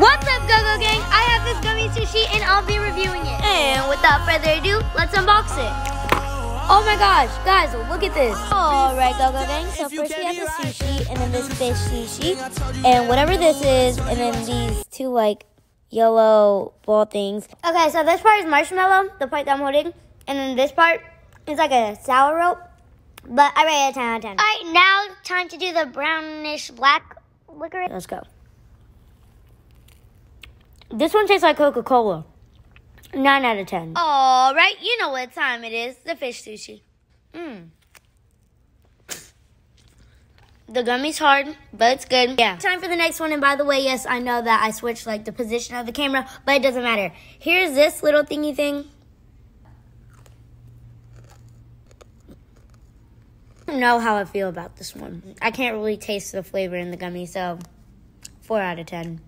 What's up, Go-Go Gang? I have this gummy sushi and I'll be reviewing it. And without further ado, let's unbox it. Oh my gosh, guys, look at this. Alright, Go-Go Gang, so first we have the sushi, and then this fish sushi, and whatever this is, and then these two, like, yellow ball things. Okay, so this part is marshmallow, the part that I'm holding, and then this part is like a sour rope, but I rate it 10 out of 10. Alright, now time to do the brownish black liquor. Let's go. This one tastes like Coca-Cola. 9 out of 10. All right, you know what time it is. The fish sushi. Mmm. The gummy's hard, but it's good. Yeah. Time for the next one. And by the way, yes, I know that I switched like the position of the camera, but it doesn't matter. Here's this little thingy thing. I don't know how I feel about this one. I can't really taste the flavor in the gummy, so 4 out of 10.